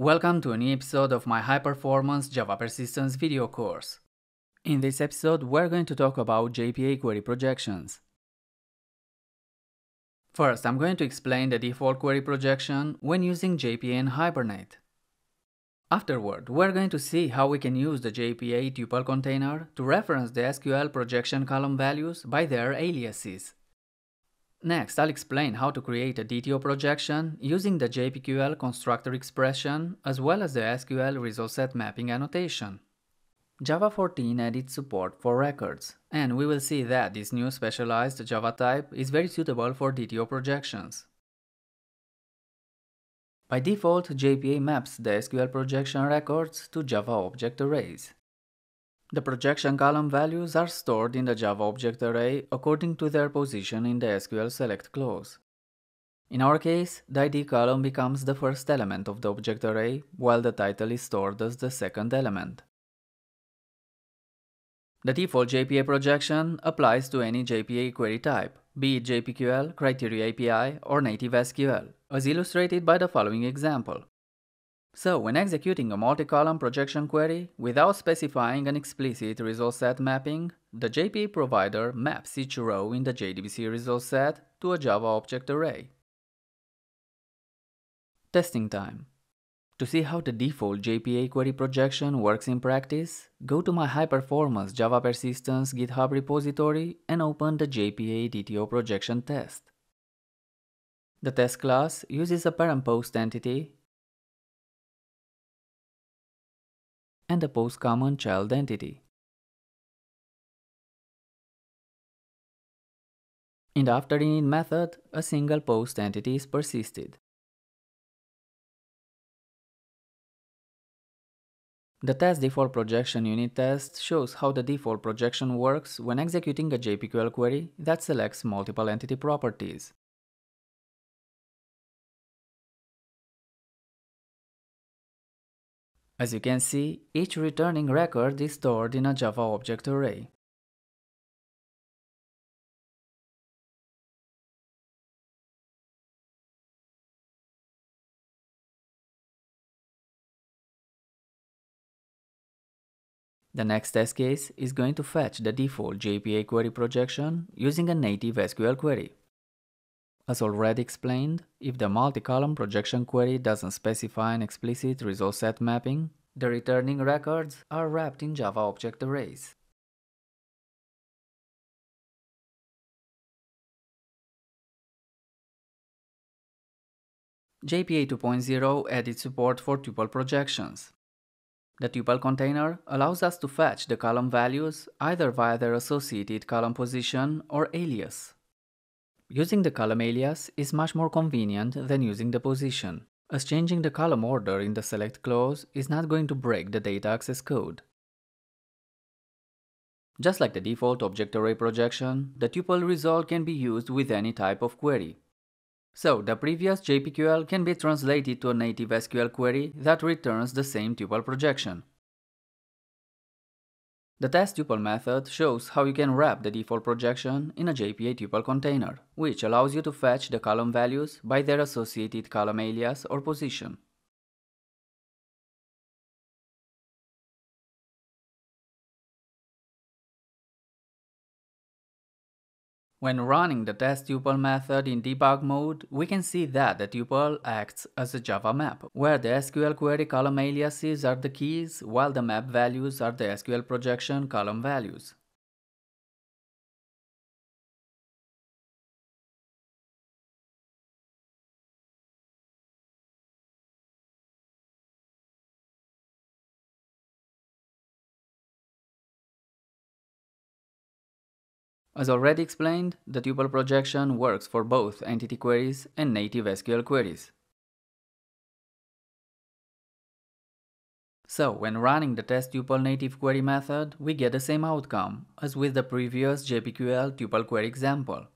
Welcome to a new episode of my high performance Java persistence video course. In this episode, we're going to talk about JPA query projections. First, I'm going to explain the default query projection when using JPA and Hibernate. Afterward, we're going to see how we can use the JPA tuple container to reference the SQL projection column values by their aliases. Next, I'll explain how to create a DTO projection using the JPQL constructor expression as well as the SQL result set mapping annotation. Java 14 added support for records, and we will see that this new specialized Java type is very suitable for DTO projections. By default, JPA maps the SQL projection records to Java object arrays. The projection column values are stored in the Java object array according to their position in the SQL select clause. In our case, the ID column becomes the first element of the object array, while the title is stored as the second element. The default JPA projection applies to any JPA query type, be it JPQL, Criteria API, or native SQL, as illustrated by the following example. So, when executing a multi-column projection query without specifying an explicit result set mapping, the JPA provider maps each row in the JDBC result set to a Java object array. Testing time. To see how the default JPA query projection works in practice, go to my high-performance Java Persistence GitHub repository and open the JPA DTO projection test. The test class uses a parent post entity and the post comment child entity. In the after init method, a single post entity is persisted. The test default projection unit test shows how the default projection works when executing a JPQL query that selects multiple entity properties. As you can see, each returning record is stored in a Java object array. The next test case is going to fetch the default JPA query projection using a native SQL query. As already explained, if the multi-column projection query doesn't specify an explicit result set mapping, the returning records are wrapped in Java object arrays. JPA 2.0 added support for tuple projections. The tuple container allows us to fetch the column values either via their associated column position or alias. Using the column alias is much more convenient than using the position, as changing the column order in the select clause is not going to break the data access code. Just like the default object array projection, the tuple result can be used with any type of query. So, the previous JPQL can be translated to a native SQL query that returns the same tuple projection. The test tuple method shows how you can wrap the default projection in a JPA tuple container, which allows you to fetch the column values by their associated column alias or position. When running the test tuple method in debug mode, we can see that the tuple acts as a Java map, where the SQL query column aliases are the keys, while the map values are the SQL projection column values. As already explained, the tuple projection works for both entity queries and native SQL queries. So, when running the test tuple native query method, we get the same outcome as with the previous JPQL tuple query example.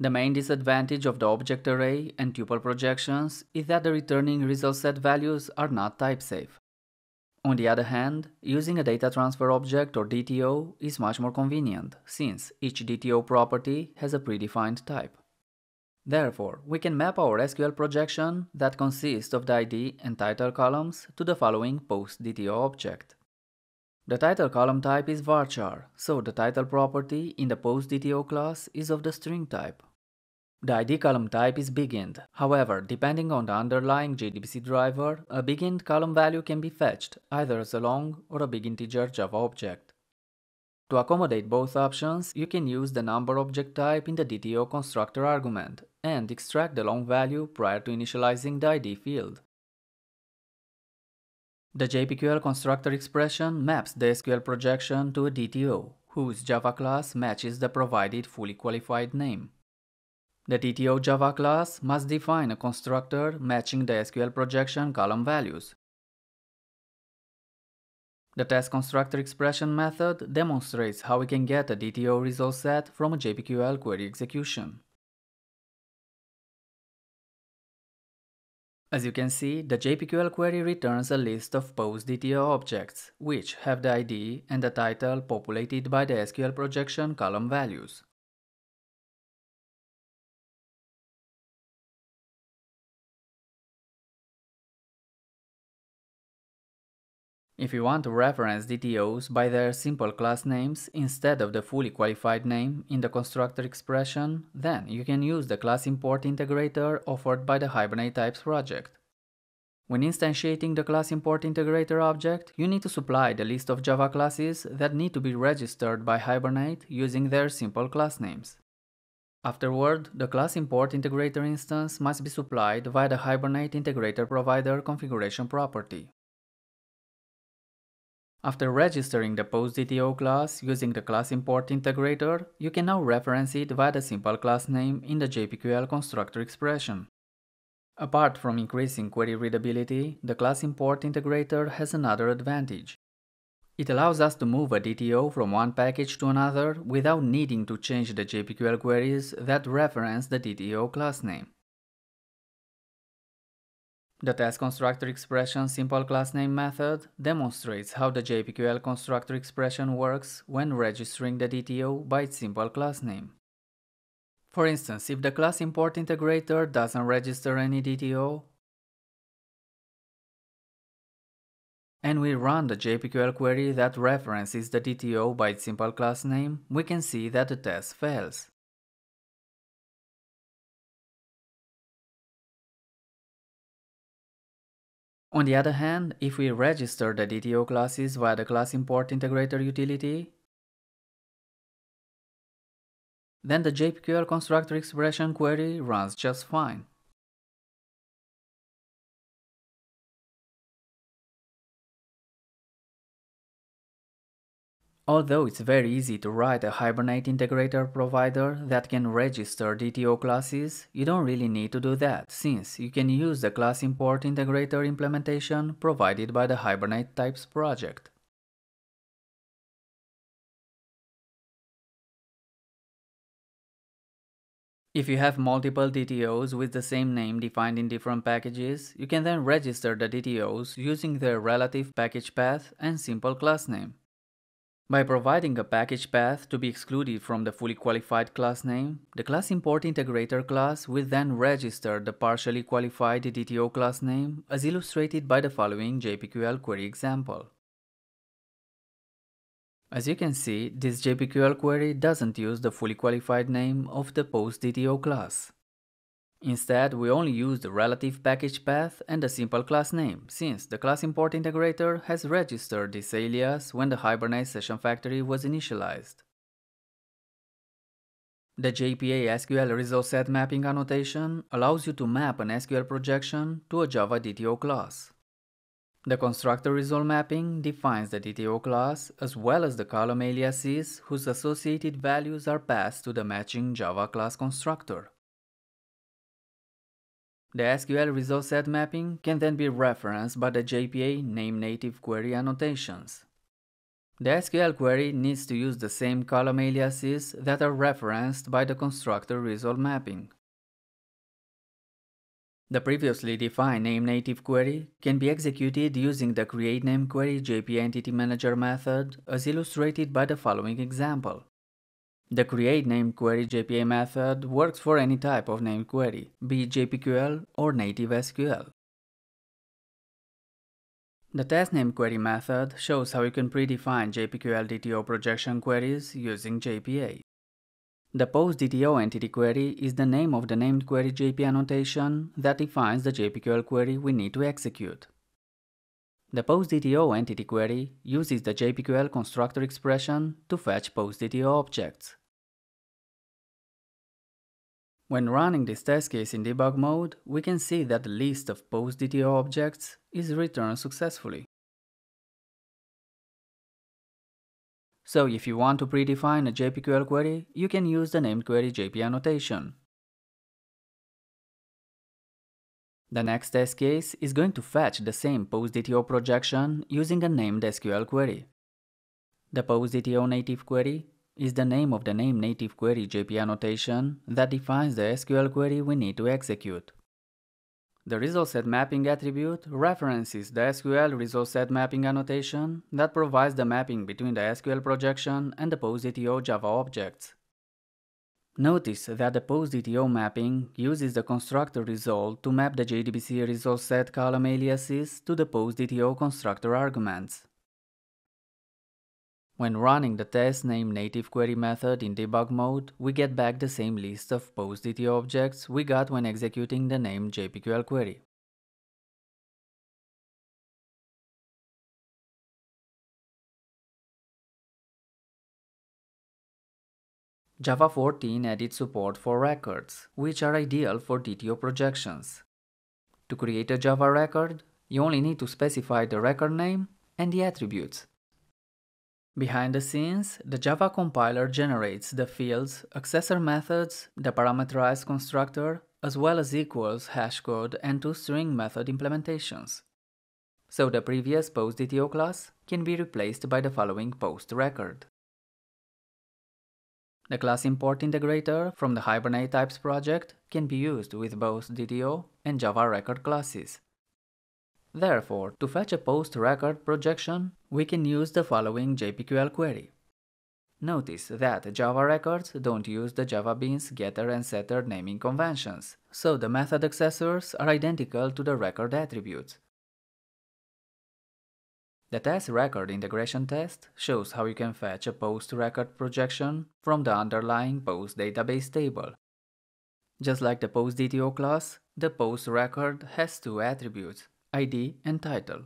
The main disadvantage of the object array and tuple projections is that the returning result set values are not type-safe. On the other hand, using a data transfer object or DTO is much more convenient, since each DTO property has a predefined type. Therefore, we can map our SQL projection that consists of the ID and title columns to the following post-DTO object. The title column type is varchar, so the title property in the post-DTO class is of the string type. The ID column type is BigInt. However, depending on the underlying JDBC driver, a BigInt column value can be fetched either as a long or a big integer Java object. To accommodate both options, you can use the number object type in the DTO constructor argument and extract the long value prior to initializing the ID field. The JPQL constructor expression maps the SQL projection to a DTO, whose Java class matches the provided fully qualified name. The DTO Java class must define a constructor matching the SQL projection column values. The test constructor expression method demonstrates how we can get a DTO result set from a JPQL query execution. As you can see, the JPQL query returns a list of PostDTO objects, which have the ID and the title populated by the SQL projection column values. If you want to reference DTOs by their simple class names instead of the fully qualified name in the constructor expression, then you can use the class import integrator offered by the Hibernate Types project. When instantiating the class import integrator object, you need to supply the list of Java classes that need to be registered by Hibernate using their simple class names. Afterward, the class import integrator instance must be supplied via the Hibernate integrator provider configuration property. After registering the PostDTO class using the class import integrator, you can now reference it via the simple class name in the JPQL constructor expression. Apart from increasing query readability, the class import integrator has another advantage. It allows us to move a DTO from one package to another without needing to change the JPQL queries that reference the DTO class name. The test constructor expression simple class name method demonstrates how the JPQL constructor expression works when registering the DTO by its simple class name. For instance, if the class import integrator doesn't register any DTO, and we run the JPQL query that references the DTO by its simple class name, we can see that the test fails. On the other hand, if we register the DTO classes via the class import integrator utility, then the JPQL constructor expression query runs just fine. Although it's very easy to write a Hibernate integrator provider that can register DTO classes, you don't really need to do that, since you can use the class import integrator implementation provided by the Hibernate Types project. If you have multiple DTOs with the same name defined in different packages, you can then register the DTOs using their relative package path and simple class name. By providing a package path to be excluded from the fully qualified class name, the class import integrator class will then register the partially qualified DTO class name as illustrated by the following JPQL query example. As you can see, this JPQL query doesn't use the fully qualified name of the post-DTO class. Instead, we only use the relative package path and the simple class name, since the class import integrator has registered this alias when the Hibernate session factory was initialized. The JPA SQL result set mapping annotation allows you to map an SQL projection to a Java DTO class. The constructor result mapping defines the DTO class as well as the column aliases whose associated values are passed to the matching Java class constructor. The SQL result set mapping can then be referenced by the JPA name native query annotations. The SQL query needs to use the same column aliases that are referenced by the constructor result mapping. The previously defined name native query can be executed using the create name query JPA entity manager method as illustrated by the following example. The create name query JPA method works for any type of name query, be it JPQL or native SQL. The test name query method shows how you can predefine JPQL DTO projection queries using JPA. The PostDTO entity query is the name of the named query JPA annotation that defines the JPQL query we need to execute. The PostDTO entity query uses the JPQL constructor expression to fetch PostDTO objects. When running this test case in debug mode, we can see that the list of PostDTO objects is returned successfully. So if you want to predefine a JPQL query, you can use the named query JP annotation. The next test case is going to fetch the same PostDTO projection using a named SQL query. The PostDTO native query is the name of the name native query JP annotation that defines the SQL query we need to execute. The result set mapping attribute references the SQL result set mapping annotation that provides the mapping between the SQL projection and the PostDTO Java objects. Notice that the PostDTO mapping uses the constructor result to map the JDBC result set column aliases to the PostDTO constructor arguments. When running the test name native query method in debug mode, we get back the same list of PostDTO objects we got when executing the name JPQL query. Java 14 added support for records, which are ideal for DTO projections. To create a Java record, you only need to specify the record name and the attributes. Behind the scenes, the Java compiler generates the fields, accessor methods, the parameterized constructor, as well as equals, hashcode, and toString method implementations. So the previous PostDTO class can be replaced by the following post record. The class import integrator from the Hibernate Types project can be used with both DTO and Java record classes. Therefore, to fetch a post-record projection, we can use the following JPQL query. Notice that Java records don't use the Java beans getter and setter naming conventions, so the method accessors are identical to the record attributes. The test record integration test shows how you can fetch a post-record projection from the underlying post database table. Just like the PostDTO class, the post record has two attributes, ID, and title.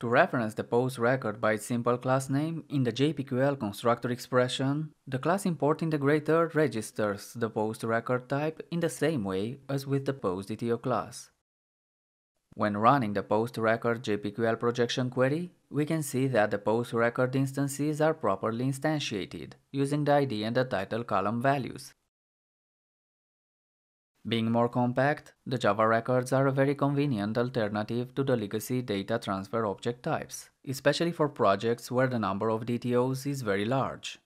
To reference the post record by its simple class name in the JPQL constructor expression, the class import integrator registers the post record type in the same way as with the PostDTO class. When running the post record JPQL projection query, we can see that the post record instances are properly instantiated using the ID and the title column values. Being more compact, the Java records are a very convenient alternative to the legacy data transfer object types, especially for projects where the number of DTOs is very large.